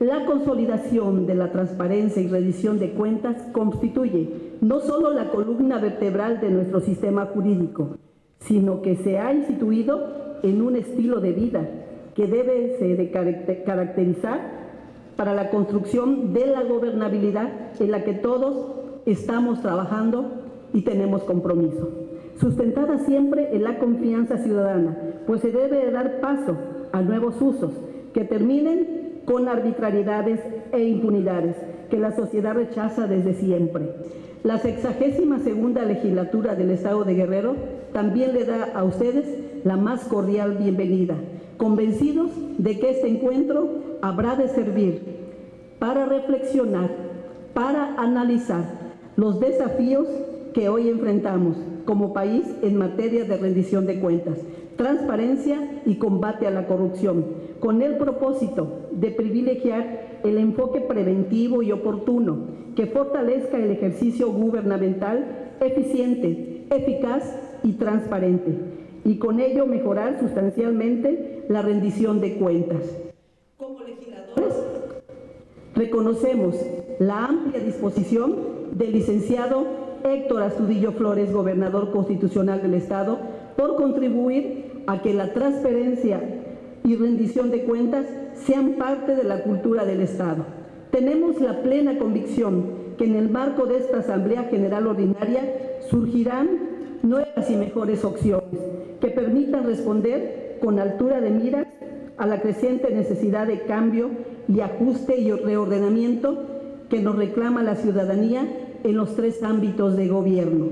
La consolidación de la transparencia y rendición de cuentas constituye no solo la columna vertebral de nuestro sistema jurídico, sino que se ha instituido en un estilo de vida que debe de caracterizar para la construcción de la gobernabilidad en la que todos estamos trabajando y tenemos compromiso. Sustentada siempre en la confianza ciudadana, pues se debe de dar paso a nuevos usos que terminen con arbitrariedades e impunidades que la sociedad rechaza desde siempre. La sexagésima segunda legislatura del Estado de Guerrero también le da a ustedes la más cordial bienvenida, convencidos de que este encuentro habrá de servir para reflexionar, para analizar los desafíos que hoy enfrentamos como país en materia de rendición de cuentas, transparencia y combate a la corrupción, con el propósito de privilegiar el enfoque preventivo y oportuno que fortalezca el ejercicio gubernamental eficiente, eficaz y transparente, y con ello mejorar sustancialmente la rendición de cuentas. Como legisladores, reconocemos la amplia disposición del licenciado Héctor Astudillo Flores, gobernador constitucional del Estado, por contribuir a que la transparencia y rendición de cuentas sean parte de la cultura del Estado. Tenemos la plena convicción que en el marco de esta Asamblea General Ordinaria surgirán nuevas y mejores opciones que permitan responder con altura de miras a la creciente necesidad de cambio y ajuste y reordenamiento que nos reclama la ciudadanía en los tres ámbitos de gobierno.